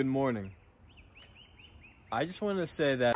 Good morning. I just wanted to say that.